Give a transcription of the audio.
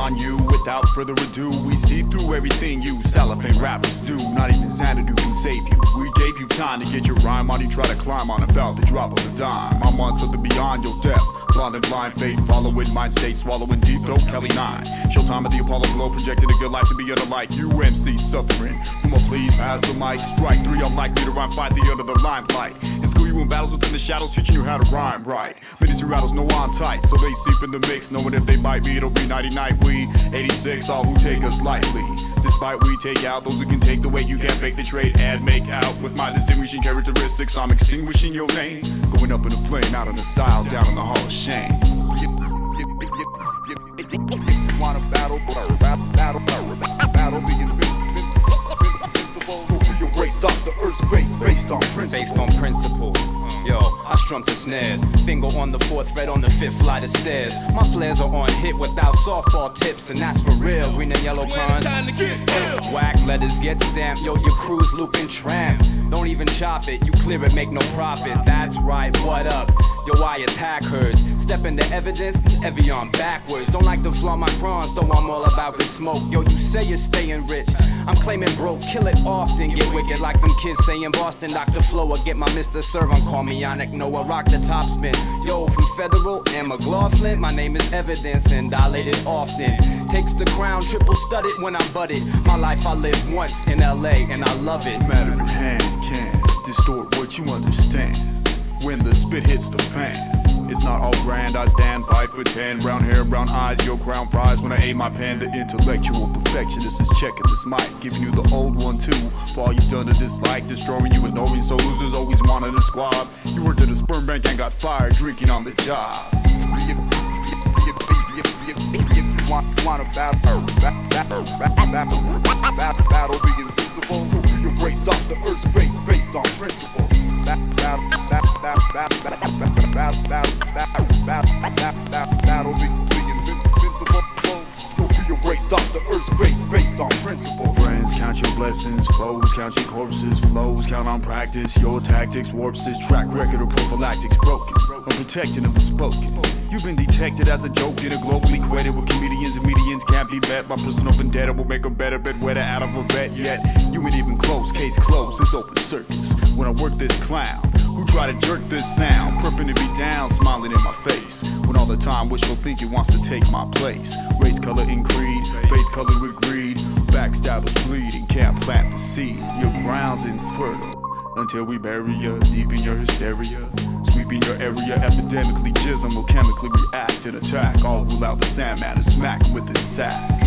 on you. Without further ado, we see through everything you cellophane rappers do. Not even Xanadu can save you. We gave you time to get your rhyme on. You try to climb on fell the drop of a dime. I'm on something beyond your depth. Blonde and blind fate, following mind state, swallowing deep throat. Kelly 9. Showtime at the Apollo Glow, projected a good life to be unlike UMC suffering. Whom please pass the mic. Strike three, unlikely to rhyme, fight the under the limelight. School, you in battles within the shadows, teaching you how to rhyme right. Ministry rattles know I'm tight, so they seep in the mix. Knowing if they bite me, it'll be 99. We 86, all who take us lightly. Despite we take out those who can take the weight, you can't fake the trade and make out with my distinguishing characteristics. I'm extinguishing your name, going up in a flame, out in the style, down in the hall of shame. Wanna battle, battle, battle, battle, based on principle. Based on principle. Yo, I strummed the snares. Finger on the fourth fret on the fifth flight of stairs. My flares are on hit without softball tips, and that's for real. Green and yellow con. Whack letters get stamped. Yo, your crew's looping tramp. Don't even chop it, you clear it, make no profit. That's right, what up? Yo, I attack herds. Step into evidence, Evian backwards. Don't like to flaunt my prawns, though I'm all about the smoke. Yo, you say you're staying rich. I'm claiming broke, kill it often. Get wicked like them kids say in Boston. Dr. Flow or get my Mr. Serve me Yannick Noah, rock the top spin. Yo, from Federal and McLaughlin, my name is Evidence and dilated often. Takes the crown, triple studded when I butted. My life I lived once in LA and I love it. Matter of hand can distort what you understand when the spit hits the fan. It's not all grand, I stand five foot ten, brown hair, brown eyes, your crown prize. When I aim my pen, the intellectual perfectionist is checking this mic, giving you the old one too. For all you've done to dislike, destroying you with no so losers always wanted a squab. You worked at a sperm bank and got fired drinking on the job. Want, want to battle, battle, battle, battle, battle, the invisible. Count your blessings. Foes, count your corpses. Flows, count on practice. Your tactics warps this track record of prophylactics broken. Unprotected and bespoke. You've been detected as a joke, get a globally equated with comedians and medians can't be bet. My personal vendetta will make a better bet wetter out of a vet yet. You ain't even close, case closed, it's open circus. When I work this clown, who try to jerk this sound, perping to be down, smiling in my face. When all the time wishful thinking wants to take my place. Race, color, and creed, face color with greed backstabbers bleeding, can't plant the seed. Your ground's infertile until we bury you deep in your hysteria. Sweeping your area epidemically, Jizzm will chemically react and attack. All without the sandman is smack with his sack.